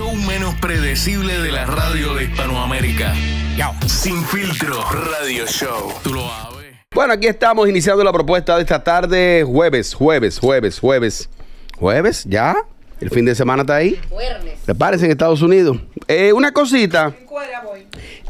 show menos predecible de la radio de Hispanoamérica. Sin filtro, radio show. Tú lo sabes. Bueno, aquí estamos iniciando la propuesta de esta tarde, jueves, jueves, jueves, jueves. ¿Jueves? ¿Ya? ¿El fin de semana está ahí? Prepárense en Estados Unidos. Eh, una cosita.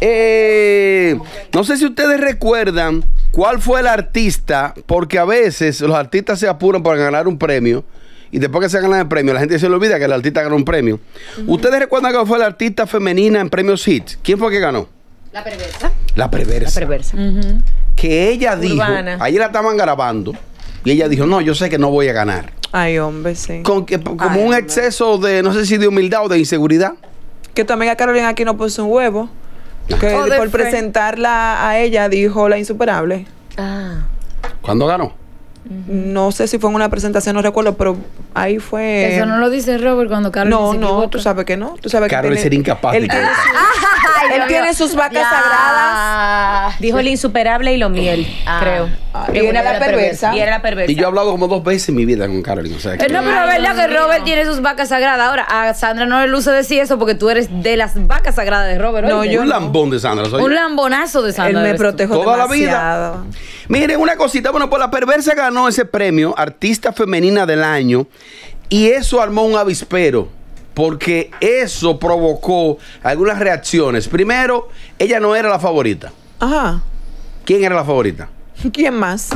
Eh, no sé si ustedes recuerdan cuál fue el artista, porque a veces los artistas se apuran para ganar un premio y después que se ganan el premio, la gente se le olvida que el artista ganó un premio. ¿Ustedes recuerdan que fue la artista femenina en premios Hit? ¿Quién fue que ganó? La perversa. La perversa. La perversa. Que ella dijo, Urbana. ahí la estaban grabando y ella dijo, no, yo sé que no voy a ganar. Ay, hombre, sí. Con que, como Ay, un hombre. exceso de, no sé si de humildad o de inseguridad. Que tu amiga Carolina aquí no puso un huevo. Que Oh, por presentarla a ella dijo la insuperable. Ah. ¿Cuándo ganó? No sé si fue en una presentación, no recuerdo, pero ahí fue. Eso no lo dice Robert cuando Carlos No, se no, tú sabes que no. Tú sabes que Carol tiene- sería incapaz él de tiene sus- Ay, Él tiene sus vacas Ya. sagradas. Dijo el insuperable y lo miel, Ah. creo. Y era la perversa. Y era la perversa. Y yo he hablado como dos veces en mi vida con Carolina. O sea, que- Eh, no, pero es verdad que Robert tiene sus vacas sagradas. Ahora, a Sandra no le luce decir eso porque tú eres de las vacas sagradas de Robert. No, ¿oíste? yo un no. lambón de Sandra. soy Un lambonazo de Él Sandra. me eres tú. protejo Toda la vida. Miren, una cosita. Bueno, pues la perversa ganó ese premio, Artista Femenina del Año, y eso armó un avispero. Porque eso provocó algunas reacciones. Primero, ella no era la favorita. Ajá. ¿Quién era la favorita? ¿Quién más?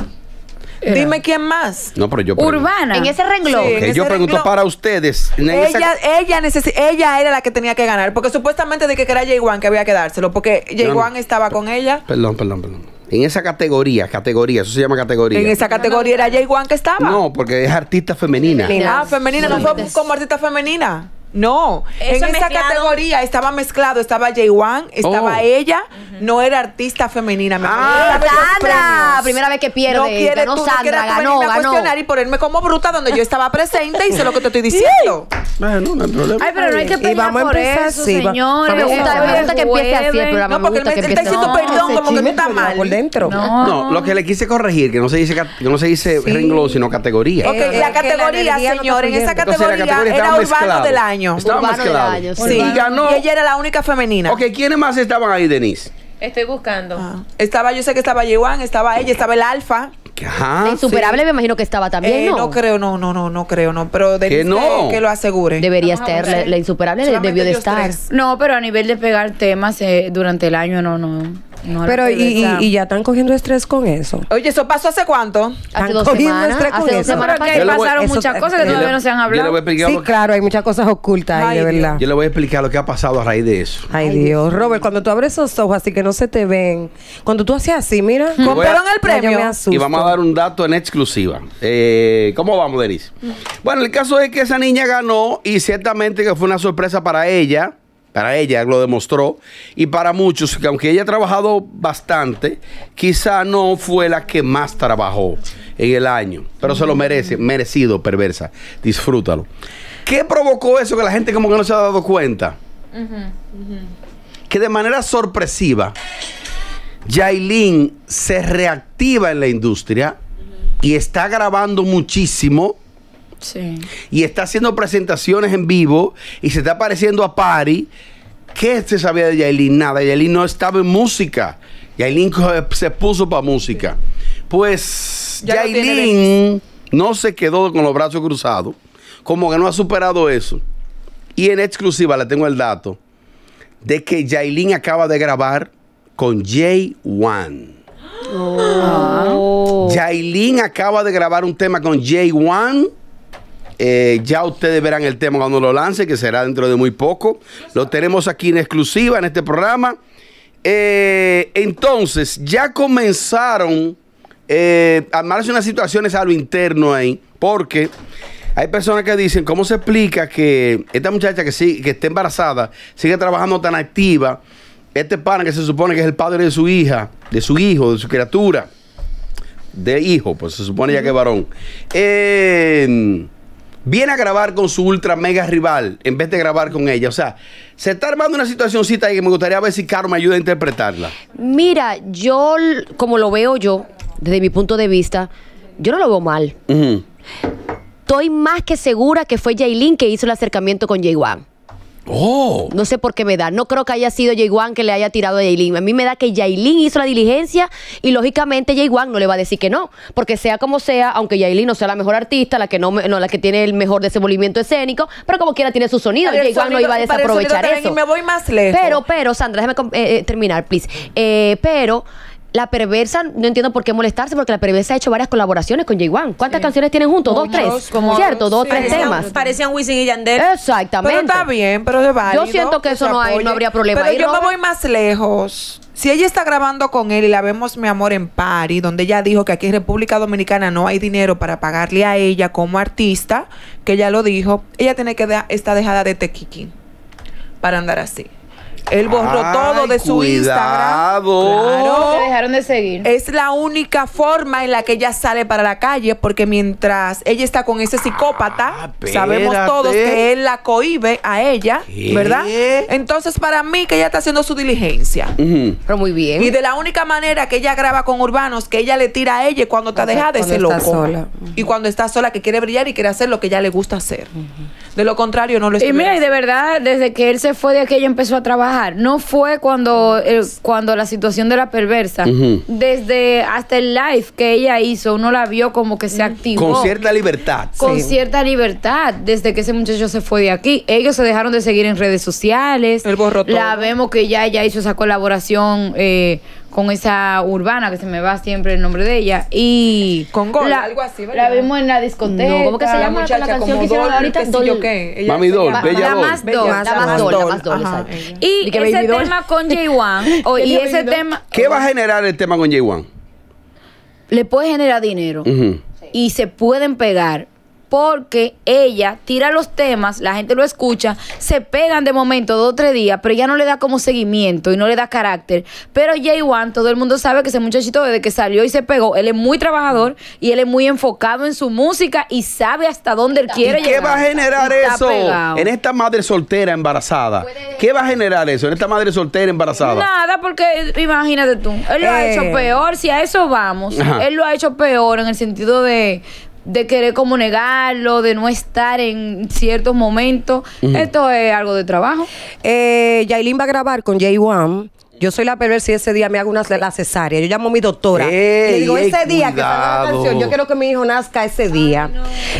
Dime quién más. No, pero yo pregunto. Urbana. En ese renglón. Sí. Ok, en yo ese pregunto renglón. para ustedes. en esa- Ella, ella, necesi- ella era la que tenía que ganar, porque supuestamente de que era Jay Wan que había que dárselo, porque Jay No, no. Wan estaba con ella. Perdón, perdón, perdón. En esa categoría, categoría, eso se llama categoría. En esa categoría era Jay Wan que estaba. No, porque es artista femenina. Ah, femenina, no fue como artista femenina. No, Eso en esa mezclado. categoría estaba mezclado, estaba Jay Wan, estaba Oh. ella, no era artista femenina. amor. Ah, Sandra, primera vez que pierde. No quieres ganó tú, no Sandra, tú ganó, a ganó. cuestionar y ponerme como bruta donde yo estaba presente y sé lo que te estoy diciendo. Bueno, no hay problema. Ay, pero no hay que pelear vamos por empezar, eso, sí, señores. Me gusta, me gusta que empiece así el programa. No, porque me él, gusta me- que él está diciendo perdón, como que tú chisme estás te va mal. por dentro. No. No, lo que le quise corregir, que no se dice, que no se dice renglón, sino categoría. Ok, Eh, la categoría, no señor, en está esa categoría era urbano del año. Estaba Urbano del mezclado. año, sí. Sí, Y ganó. y ella era la única femenina. Ok, ¿quiénes más estaban ahí, Denise? Estoy buscando. Ah, Estaba, yo sé que estaba Jay Wan, estaba ella, estaba el Alfa. Ajá. La insuperable me imagino que estaba también, Eh, ¿no? ¿no? creo, no, no, no, no creo, no. Pero de Que no. que lo asegure. Debería Vamos a estar. La, la insuperable Solamente debió de ellos estar. tres. No, pero a nivel de pegar temas eh, durante el año, no, no. No Pero, y, y- perversa. y ya están cogiendo estrés con eso. Oye, ¿eso pasó hace cuánto? Hace dos cogiendo semanas. estrés con Hace dos eso. semanas Pero que voy- pasaron eso- muchas cosas que todavía le- no se han Yo le voy a hablado. explicar Sí, que- claro, hay muchas cosas ocultas ahí, de verdad. yo le voy a explicar lo que ha pasado a raíz de eso. Ay, Dios. Robert, cuando tú abres esos ojos así que no se te ven, cuando tú haces así, mira. ¿Compraron el ya yo premio? me asusto. Y vamos a dar un dato en exclusiva. Eh, ¿Cómo vamos, Denise? Bueno, el caso es que esa niña ganó y ciertamente que fue una sorpresa para ella. Para ella lo demostró. Y para muchos, que aunque ella ha trabajado bastante, quizá no fue la que más trabajó en el año. Pero se lo merece, merecido, perversa. Disfrútalo. ¿Qué provocó eso que la gente como que no se ha dado cuenta? Que de manera sorpresiva, Yailin se reactiva en la industria y está grabando muchísimo Sí. y está haciendo presentaciones en vivo y se está pareciendo a Pari. ¿Qué se sabía de Yailin? Nada. Yailin no estaba en música. Yailin se puso para música. Pues Ya Yailin no se quedó con los brazos cruzados. Como que no ha superado eso. Y en exclusiva le tengo el dato de que Yailin acaba de grabar con Jay Wan. Oh. Yailin acaba de grabar un tema con Jay Wan. Eh, ya ustedes verán el tema cuando lo lance, que será dentro de muy poco. Lo tenemos aquí en exclusiva en este programa. Eh, entonces, ya comenzaron eh, a armarse unas situaciones a lo interno ahí, porque hay personas que dicen, ¿cómo se explica que esta muchacha que, sí, que está embarazada sigue trabajando tan activa? Este pana que se supone que es el padre de su hija, de su hijo, de su criatura, de hijo, pues se supone ya que es varón, eh, viene a grabar con su ultra mega rival en vez de grabar con ella. O sea, se está armando una situacióncita que me gustaría ver si Caro me ayuda a interpretarla. Mira, yo, como lo veo yo, desde mi punto de vista, yo no lo veo mal. Estoy más que segura que fue Jaylin que hizo el acercamiento con Jay Wan. Oh. No sé por qué me da. No creo que haya sido Jay Wan que le haya tirado a Yailin. A mí me da que Yailin hizo la diligencia y lógicamente Jay Wan no le va a decir que no. Porque sea como sea, aunque Yailin no sea la mejor artista, la que no, me- no la que tiene el mejor desenvolvimiento escénico, pero como quiera tiene su sonido. Para el Jay Wan no iba a desaprovechar eso. Y me voy más lejos. Pero, pero, Sandra, déjame eh, eh, terminar, please. Eh, pero la perversa, no entiendo por qué molestarse, porque la perversa ha hecho varias colaboraciones con Jay Wan. ¿Cuántas canciones tienen juntos? ¿Dos, tres? como- ¿Cierto? Dos, sí. tres Parecían- temas. Parecían Wisin y Yandel. Exactamente. Pero está bien, pero es válido. Yo siento que eso no hay- no habría problema Pero yo me voy más lejos. Si ella está grabando con él y la vemos, mi amor, en París, donde ella dijo que aquí en República Dominicana no hay dinero para pagarle a ella como artista, que ella lo dijo, ella tiene que estar esta dejada de tequiquín para andar así. Él borró Ay, todo de su Instagram. Se dejaron de seguir. Es la única forma en la que ella sale para la calle, porque mientras ella está con ese psicópata, Ah, sabemos todos que él la cohibe a ella, ¿Qué? ¿verdad? Entonces, para mí, que ella está haciendo su diligencia. Pero muy bien. Y de la única manera que ella graba con urbanos, que ella le tira a ella cuando está dejada de ese loco. sola. Y cuando está sola, que quiere brillar y quiere hacer lo que ella le gusta hacer. De lo contrario, no lo Y mira, y de verdad, desde que él se fue de aquí, ella empezó a trabajar. No fue cuando, eh, cuando la situación de la perversa. Desde hasta el live que ella hizo, uno la vio como que se activó. Con cierta libertad. con Sí. cierta libertad desde que ese muchacho se fue de aquí. Ellos se dejaron de seguir en redes sociales. Borró La vemos que ya ella hizo esa colaboración eh, con esa urbana, que se me va siempre el nombre de ella. Y Con Gol, la, algo así, ¿verdad? La vimos en la discoteca. No, ¿cómo que se La llama la muchacha canción que hicieron ahorita? qué Dol. yo qué. Ella Mami Dol, Bella la más dol. La más dol, la más dol. Y Y que ese tema con Jay Wan, o- y ese tema ¿Qué va a generar el tema con Jay Wan? le puede generar dinero y se pueden pegar porque ella tira los temas, la gente lo escucha, se pegan de momento dos o tres días, pero ella no le da como seguimiento y no le da carácter. Pero Jay Wan, todo el mundo sabe que ese muchachito desde que salió y se pegó, él es muy trabajador y él es muy enfocado en su música y sabe hasta dónde él quiere ¿Y qué va a generar eso pegado. en esta madre soltera embarazada? ¿Qué va a generar eso en esta madre soltera embarazada? Nada, porque imagínate tú, él lo ha Eh. hecho peor, si a eso vamos, Ajá. él lo ha hecho peor en el sentido de, de querer como negarlo, de no estar en ciertos momentos. Esto es algo de trabajo. Eh, Yailin va a grabar con Jay Wan. Yo soy la perversa y ese día me hago una la cesárea. Yo llamo a mi doctora. Ey, le digo, ey, ese día que salga la canción, yo quiero que mi hijo nazca ese día.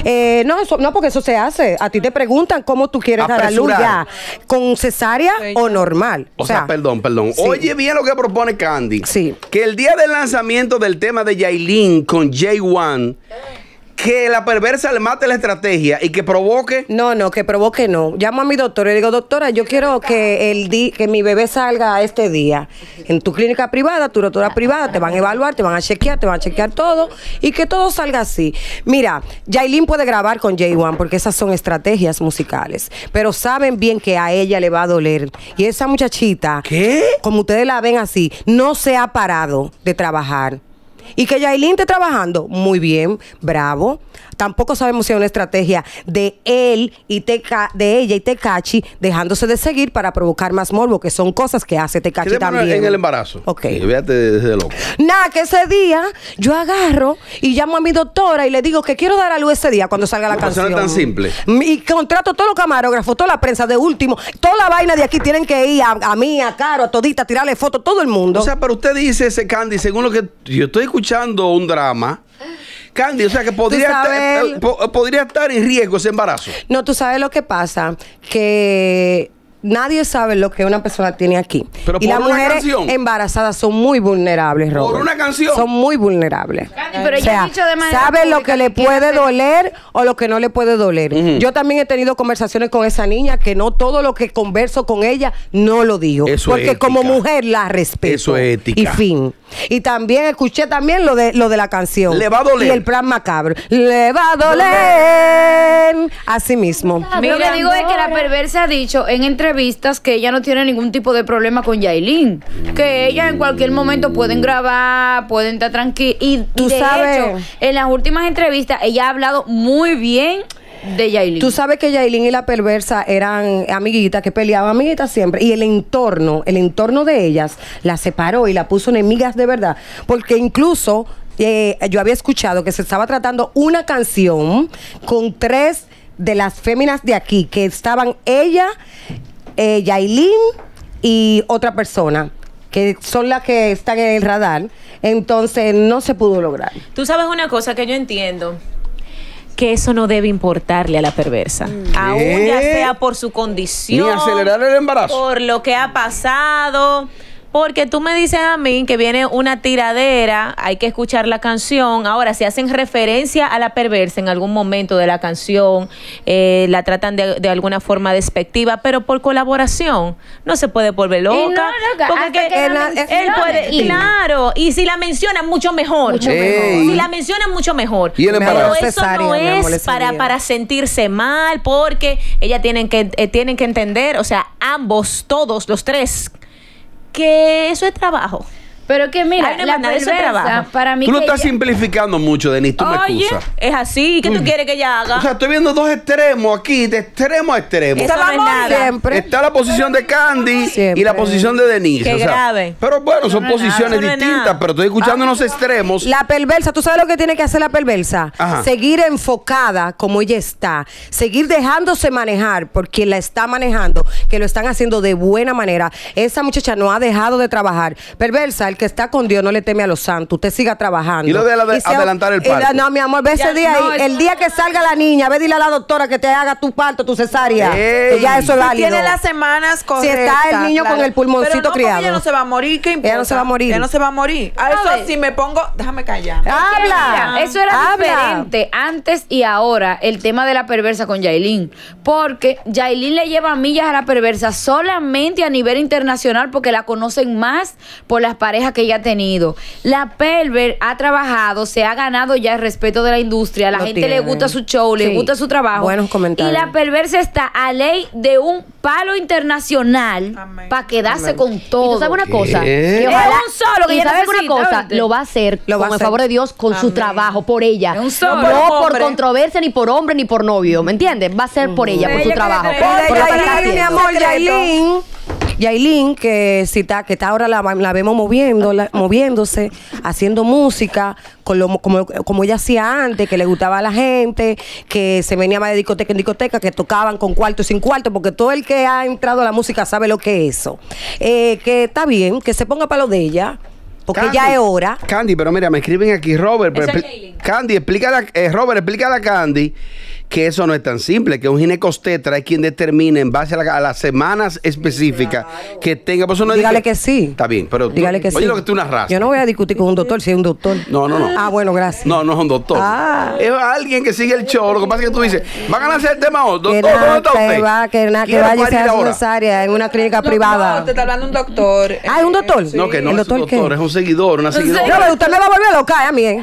Eh, no, eso, no, porque eso se hace. A ti te preguntan cómo tú quieres dar a luz ya. ¿Con cesárea o normal? O sea, perdón, perdón. sí. Oye bien lo que propone Candy. Sí. Que el día del lanzamiento del tema de Yailin con Jay Wan, que la perversa le mate la estrategia y que provoque. No, no, que provoque no. Llamo a mi doctora y le digo, doctora, yo quiero que el di que mi bebé salga este día. En tu clínica privada, tu doctora privada, te van a evaluar, te van a chequear, te van a chequear todo y que todo salga así. Mira, Yailin puede grabar con J1 porque esas son estrategias musicales, pero saben bien que a ella le va a doler. Y esa muchachita, ¿Qué? como ustedes la ven así, no se ha parado de trabajar. Y que Yailin esté trabajando, muy bien, bravo. Tampoco sabemos si es una estrategia de él y Teca, de ella y Tecachi dejándose de seguir para provocar más morbo, que son cosas que hace Tecachi ¿Qué tema también. en el embarazo? Ok. Fíjate desde loco. Nada, que ese día yo agarro y llamo a mi doctora y le digo que quiero dar a luz ese día cuando salga la canción. no es tan simple. Y contrato todos los camarógrafos, toda la prensa de último, toda la vaina de aquí tienen que ir a, a mí, a Caro, a Todita, a tirarle fotos, todo el mundo. O sea, pero usted dice ese Candy, según lo que yo estoy escuchando un drama. Candy, o sea que podría, sabes- estar, eh, po- podría estar en riesgo ese embarazo. No, tú sabes lo que pasa, que nadie sabe lo que una persona tiene aquí. Pero y por las una mujeres canción. embarazadas son muy vulnerables, Robert. una canción. Son muy vulnerables. pero ella ha dicho de manera sabe lo que le puede hacer- doler o lo que no le puede doler. Yo también he tenido conversaciones con esa niña que no todo lo que converso con ella no lo digo. Eso es porque como mujer la respeto. Eso es ética. Y fin. Y también escuché también lo de lo de la canción. Le va a doler. Y el plan macabro. Le va a doler. Así mismo. Lo que digo es que la perversa ha dicho en entrevistas que ella no tiene ningún tipo de problema con Yailin. Que ella en cualquier momento pueden grabar, pueden estar tranquilos. Y Tú de sabes- hecho, en las últimas entrevistas, ella ha hablado muy bien de Yailin. Tú sabes que Yailin y la perversa eran amiguitas que peleaban amiguitas siempre. Y el entorno, el entorno de ellas la separó y la puso enemigas de verdad. Porque incluso eh, yo había escuchado que se estaba tratando una canción con tres de las féminas de aquí que estaban ella. eh, Yailin y otra persona, que son las que están en el radar. Entonces no se pudo lograr. Tú sabes una cosa que yo entiendo. Que eso no debe importarle a la perversa. Aún ya ¿Qué? sea por su condición. Ni acelerar el embarazo. Por lo que ha pasado. Porque tú me dices a mí que viene una tiradera, hay que escuchar la canción. Ahora, si hacen referencia a la perversa en algún momento de la canción, eh, la tratan de, de alguna forma despectiva, pero por colaboración no se puede volver loca. No, porque que- él puede, Y- claro, y si la mencionan mucho mejor. Mucho Ey. Si la mencionan mucho mejor. ¿Y el Pero eso Cesárea, no es para, para sentirse mal, porque ellas tienen que, eh, tienen que entender, o sea, ambos, todos, los tres, que eso es trabajo. Pero que mira, Ay, no, la perversa, trabajo. para mí Tú lo estás ella- simplificando mucho, Denis, tú me Oye, excusas. es así, ¿qué tú quieres que ella haga? O sea, estoy viendo dos extremos aquí, de extremo a extremo. Eso no es nada. Siempre. Está la posición de Candy Siempre. y la posición de Denise. Qué o sea, grave. Pero bueno, son no es nada. posiciones distintas, pero estoy escuchando unos extremos. La perversa, ¿tú sabes lo que tiene que hacer la perversa? Ajá. Seguir enfocada como ella está, seguir dejándose manejar por quien la está manejando, que lo están haciendo de buena manera. Esa muchacha no ha dejado de trabajar. Perversa, el que está con Dios no le teme a los santos, usted siga trabajando. Y lo de la de- Y sea- adelantar el parto. no, mi amor, ve Ya, ese día no, ahí, el día que salga la niña, ve dile a la doctora que te haga tu parto, tu cesárea. Ey. Que ya eso es Si válido. tiene las semanas Si correctas. está el niño con el pulmoncito Pero no, criado. Ella no se va a morir, ¿qué importa? Ella no se va a morir. Ella no se va a morir. A eso si me pongo, déjame callar. Habla. Eso era Habla. diferente antes y ahora el tema de la perversa con Yailin. Porque Yailin le lleva millas a la perversa solamente a nivel internacional porque la conocen más por las parejas que ella ha tenido. La perver ha trabajado, se ha ganado ya el respeto de la industria. La Lo gente tiene. le gusta su show, le gusta su trabajo. Buenos comentarios. Y la perversa está a ley de un palo internacional para quedarse Amén. con Y todo. tú sabes una cosa, que Es un solo que y ella sabes una cosa, lo va a hacer Lo va con a el favor de Dios, con su trabajo, por ella. Un solo. No No por por controversia, ni por hombre, ni por novio, ¿me entiendes? Va a ser por ella, por Ella su trabajo. por- por está Yailin, mi amor. Yailin. Yailin, que si está, que está ahora la, la vemos moviendo, la- moviéndose, haciendo música, con lo- como, como ella hacía antes, que le gustaba a la gente, que se venía más de discoteca en discoteca, que tocaban con cuarto y sin cuarto, porque todo el que ha entrado a la música sabe lo que es eso. Eh, que está bien, que se ponga para lo de ella, porque Candy. ya es hora. Candy, pero mira, me escriben aquí, Robert. pero. Candy, explícale, a- eh, Robert, explícale a Candy que eso no es tan simple, que un ginecostetra es quien determina en base a, la- a las semanas específicas que tenga. Por eso no es Dígale de que sí. Está bien, pero tú- Dígale que oye sí. lo que tú narras. Yo no voy a discutir con un doctor si es un doctor. No, no, no. Ah, bueno, gracias. No, no es un doctor. Ah. Es alguien que sigue el show. Lo que pasa es que tú dices, ¿van a lanzar el tema hoy? que Doctor, ¿dónde está que usted? va, que nada, que ¿Quiere vaya haga su cesárea en una clínica No, privada. No, te está hablando un doctor. Ah, ¿es un doctor? Sí. No, que no ¿El es un doctor qué? doctor, es un seguidor, una seguidora. No, pero usted me va a volver loca eh, a mí. ¿eh?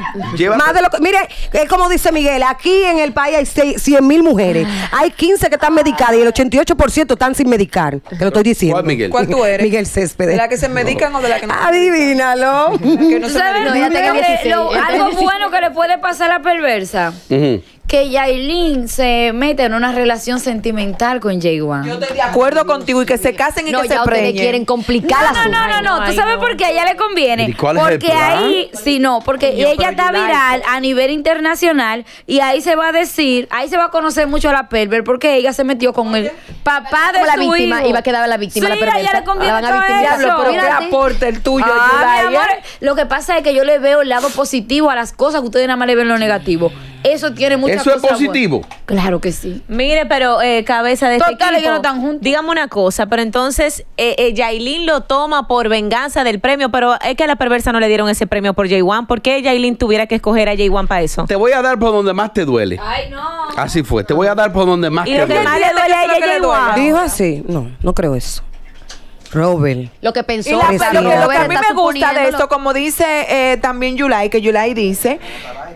Más de lo que- mire, es como dice Miguel, aquí en el país hay seis- 100 mil mujeres. Hay 15 que están medicadas y el 88% están sin medicar. Te lo estoy diciendo. ¿Cuál, Miguel? ¿Cuál tú eres? Miguel Céspedes. ¿De la que se medican o de la que no? Adivínalo. Que no ¿Tú se sabes No, que- tenía 16, lo- algo 16. bueno que le puede pasar a la perversa? Ujú. Que Yailin se mete en una relación sentimental con Jay Yo Wan. estoy de acuerdo contigo y que se casen y No, que ya se ustedes preñen. quieren complicar No, no, no, no, no. ¿Tú Ay, sabes no. por qué a ella le conviene? ¿Y cuál es el porque plan? ahí, sí, no, porque ella está viral a nivel internacional y ahí se va a decir, ahí se va a conocer mucho a la perver porque ella se metió con el papá de Como la víctima, hijo. iba a quedar la víctima, Sí, la perversa. a ella le conviene La van a victimizar. pero qué aporte el tuyo, Ah, mi amor, lo que pasa es que yo le veo el lado positivo a las cosas que ustedes nada más le ven lo negativo. Eso tiene muchas ¿Eso es positivo? Claro que sí. Mire, pero eh, cabeza de este Total, ellos equipo, no están juntos. dígame una cosa, pero entonces eh, eh, Yailin lo toma por venganza del premio, pero es que a la perversa no le dieron ese premio por J1. ¿Por qué Yailin tuviera que escoger a J1 para eso? Te voy a dar por donde más te duele. Ay, no. Así fue. Te voy a dar por donde más Y te lo que duele. más le duele a ella ¿Qué es lo es le duele? J1. ¿Dijo así? No, no creo eso. Robert. Lo que pensó. Y la- lo, que, lo que a mí me gusta de esto, como dice eh, también Yulai, que Yulai dice,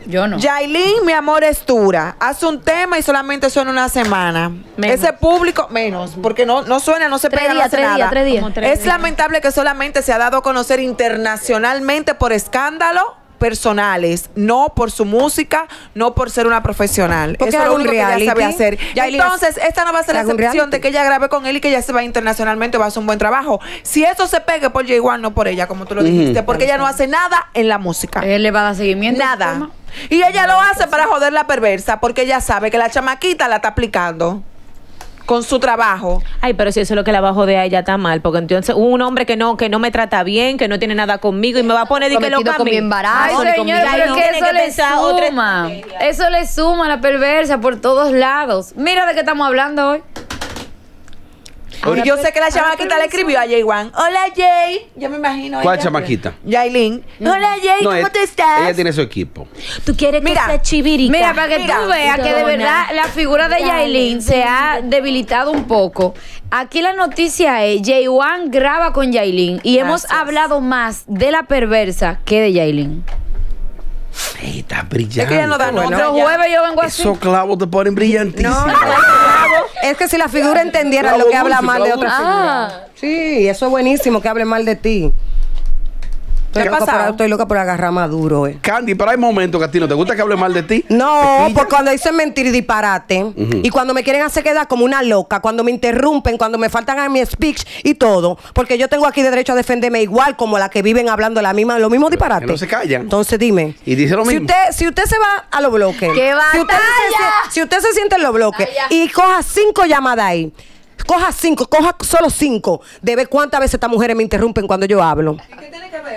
Yo no. Yailin, mi amor, es dura. Hace un tema y solamente suena una semana. Menos. Ese público, menos, porque no, no suena, no se Tres pega, no días, hace tres días, tres días. Tres Es días. lamentable que solamente se ha dado a conocer internacionalmente por escándalo personales, no por su música, no por ser una profesional. Porque Eso es lo único que ella reality. sabe hacer. Yailin, Entonces, esta no va a ser la excepción de reality. que ella grabe con él y que ella se va internacionalmente, va a hacer un buen trabajo. Si eso se pegue por J1, no por ella, como tú lo dijiste, porque ella no hace nada en la música. Él le va a dar seguimiento. Nada. Y ella lo hace para joder la perversa, porque ella sabe que la chamaquita la está aplicando. Con su trabajo. Ay, pero si eso es lo que la bajo de ella está mal, porque entonces un hombre que no que no me trata bien, que no tiene nada conmigo y me va a poner de que lo con mi embarazo. Ay, ni con mi- señor, pero es no que eso que le otra suma. Eso le suma a la perversa por todos lados. Mira de qué estamos hablando hoy. Y yo sé que la chamaquita le escribió a Jay Wan. Hola Jay. Yo me imagino. ¿Cuál ella. chamaquita? Yailin. Hola Jay, No, ¿cómo te estás? Ella tiene su equipo. Tú quieres que Mira, sea chivirica. Mira, para que Mira, tú veas que de verdad la figura de Yailin se ha debilitado un poco. Aquí la noticia es, Jay Wan graba con Yailin y hemos hablado más de la perversa que de Yailin. Ey, está brillante. Es que ella no da. Los ya. jueves yo vengo así. Esos clavos te ponen brillantísimos. Es que si la figura entendiera lo que habla mal de otra dulce. figura. Sí, eso es buenísimo, que hable mal de ti. ¿Qué Estoy ha loca, por, estoy loca por agarrar maduro, eh. Candy, pero hay momentos que a ti no te gusta que hable mal de ti. No, porque cuando dicen mentir y disparate, y cuando me quieren hacer quedar como una loca, cuando me interrumpen, cuando me faltan a mi speech y todo, porque yo tengo aquí de derecho a defenderme igual como la que viven hablando la misma, lo mismo disparate. que no se callan. Entonces dime. Y dice lo si mismo. usted, si usted se va a los bloques, ¡Qué si usted, se, si usted se siente en los bloques y coja cinco llamadas ahí. Coja cinco, coja solo cinco. De ver cuántas veces estas mujeres me interrumpen cuando yo hablo.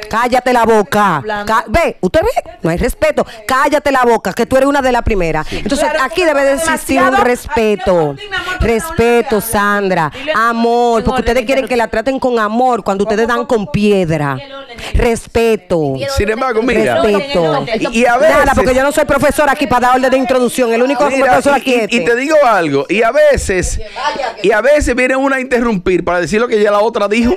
Cállate la boca. Ca- ve, usted ve, no hay respeto. Cállate la boca, que tú eres una de las primeras. Entonces, Claro, aquí debe de existir un respeto. amor, Respeto, no, Sandra. Dile- Amor, porque ustedes quieren que la traten con amor cuando ustedes dan con piedra. Respeto. Sin embargo, mira. Respeto. Y, y a veces. Nada, porque yo no soy profesora aquí para dar orden de introducción. El único Mira, profesor y, aquí es y- y te digo algo, y a veces, y a veces viene una a interrumpir para decir lo que ya la otra dijo.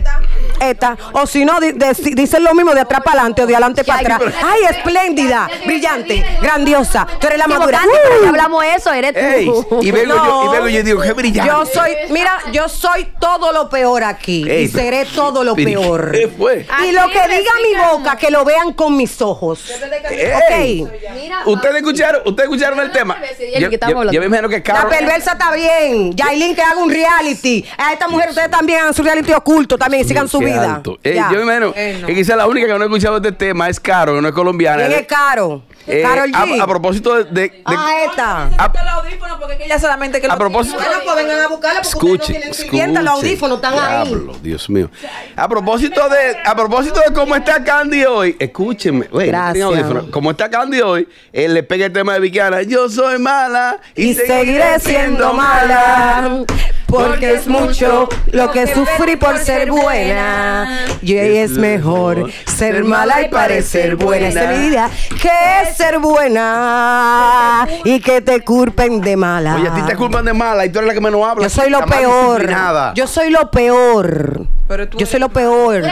Esta. O si no, dicen lo mismo de atrás para adelante o de adelante para atrás. Ay, espléndida, brillante, grandiosa. Tú eres la madura. ¡Uh! hablamos eso, eres tú. Ey, y vengo yo, y vengo yo y digo, qué brillante. Yo soy, mira, yo soy todo lo peor aquí. Ey, y seré todo lo peor. ¿qué fue? Y lo que diga mi boca, que lo vean con mis ojos. Ey, Ok. Ustedes escucharon, ustedes escucharon el tema. Yo, me imagino que La perversa está bien. Yailin que haga un reality. A esta mujer ustedes también hagan su reality oculto también y sigan su vida. Ey, yo me imagino Eh, no. que quizás la única que no ha escuchado este tema es Caro, que no es colombiana. ¿Quién es Caro? Eh, Carol G. a, a propósito de. de- de- Ah, esta. a- Quítate los audífonos porque es que ella solamente que a propósito. Bueno, pues vengan a buscarla porque ustedes no sirvienta, los audífonos están ahí. Dios mío. A propósito de, a propósito de cómo está Candy hoy, escúchenme, güey, no Gracias. audífonos. Como está Candy hoy, él le pega el tema de Vicana. Yo soy mala Y seguiré siendo mala. Porque es mucho lo que sufrí por ser buena. Y es mejor ser mala y parecer buena. Esa es mi vida. Que ser buena y que te culpen de mala. Oye, a ti te culpan de mala y tú eres la que menos habla. Yo soy lo peor. Yo soy lo peor. Pero tú Yo soy lo peor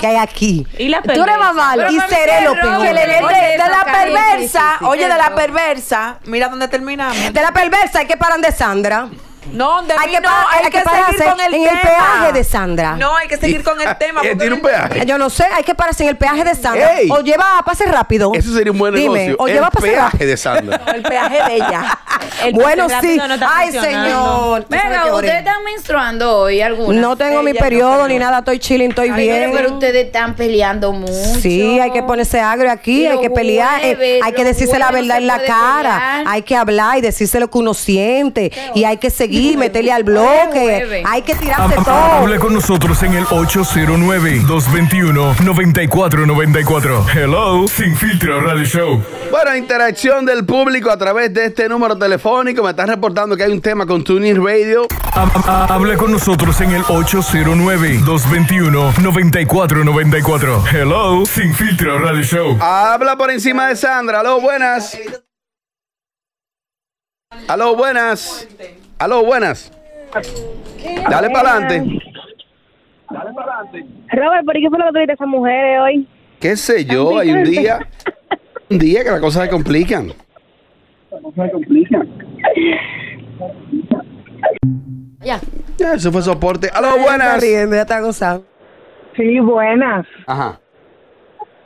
que hay aquí. Y la Tú eres más malo. Pero Y seré lo peor. Que le den de, de la perversa, oye, de la perversa, mira dónde terminamos. De la perversa hay que parar de Sandra. No, de Hay mí que no, hay, hay que, que pararse seguir con el en el tema. peaje de Sandra. No, hay que seguir con el tema. Eh, tiene un peaje. Yo no sé, hay que pararse en el peaje de Sandra. Ey. O lleva a pase rápido. Eso sería un buen Dime, negocio. O el lleva a pase peaje rápido. de Sandra. El peaje de ella. El Bueno, sí. no Ay, señor. Venga, ustedes están menstruando hoy alguna. No tengo mi periodo ni nada, estoy chilling, estoy Ay, bien. Pero ustedes están peleando mucho. Sí, hay que ponerse agrio aquí, hay que pelear, eh, hay que decirse la verdad en la cara, hay que hablar y decirse lo que uno siente y hay que seguir, meterle al bloque, hay que tirarse Hab- todo. Hable con nosotros en el 809-221-9494. Hello, Sin Filtro Radio Show. Bueno, interacción del público a través de este número telefónico. Me están reportando que hay un tema con Tuning Radio. Hab- hab- Hable con nosotros en el 809-221-9494. Hello, Sin Filtro Radio Show. Habla por encima de Sandra. Aló, buenas. Aló, buenas. Aló, buenas. Dale para adelante. Robert, ¿por qué fue lo que tú dijiste a esas mujeres hoy? ¿Qué sé yo? Hay un día, un día que las cosas se complican. Ya. Ya, Eso fue soporte. Aló, Ya está buenas. riendo, ya está gozando. Sí, buenas. Ajá.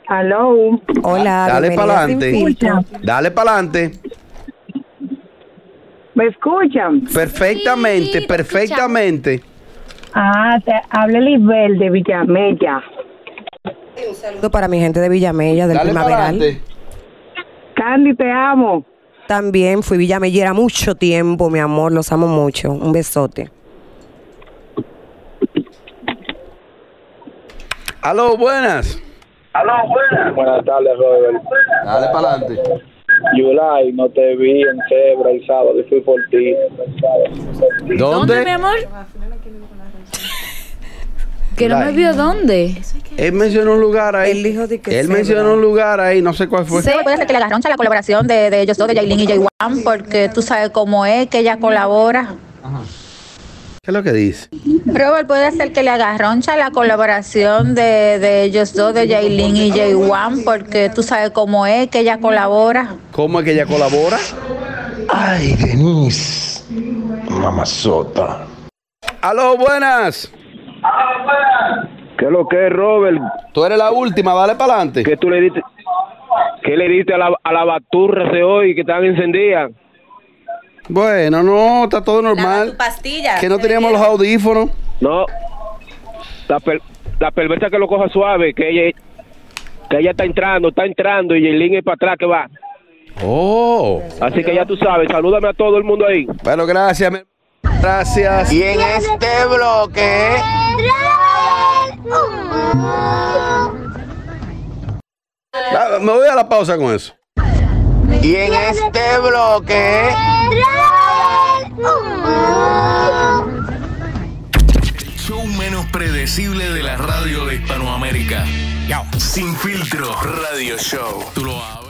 Hello. Hola, Dale para adelante. Dale para adelante. ¿Me escuchan? Perfectamente, Sí, perfectamente. Ah, te habla Lisbel de Villamella. Un saludo para mi gente de Villamella, del Dale Primaveral. Candy, te amo. también. Fui villamellera mucho tiempo, mi amor. Los amo mucho. Un besote. Aló, buenas. Buenas tardes, Robert. Dale para adelante. Yulai, no te vi en Cebra el sábado y fui por ti. ¿Dónde? mi amor? Que no me vio dónde. Él mencionó un lugar ahí. Él dijo de que Él mencionó un lugar ahí, no sé cuál fue. Sí, puede ser que le agarroncha la colaboración de, de ellos dos, de Yailin y Jaywan, porque tú sabes cómo es que ella colabora. ¿Qué es lo que dice? Robert, puede ser que le agarroncha la colaboración de, de ellos dos, de Yailin y Jaywan, porque tú sabes cómo es que ella colabora. ¿Cómo es que ella colabora? Ay, Denise, mamazota. Aló, buenas. ¿Qué es lo que es, Robert? Tú eres la última, dale para adelante. ¿Qué tú le diste? ¿Qué le diste a la, a la baturra de hoy que estaban encendidas? Bueno, no, está todo normal. pastilla. Que no teníamos los audífonos. No. La, per- la perversa que lo coja suave, que ella, que ella está entrando, está entrando y Yailin es para atrás que va. Oh. Así que ya tú sabes, salúdame a todo el mundo ahí. Bueno, gracias. Gracias. Y en este bloque. Ah, Me voy a la pausa con eso. Y en este bloque. Show menos predecible de la radio de Hispanoamérica. Sin filtro, radio show. Tú lo abres.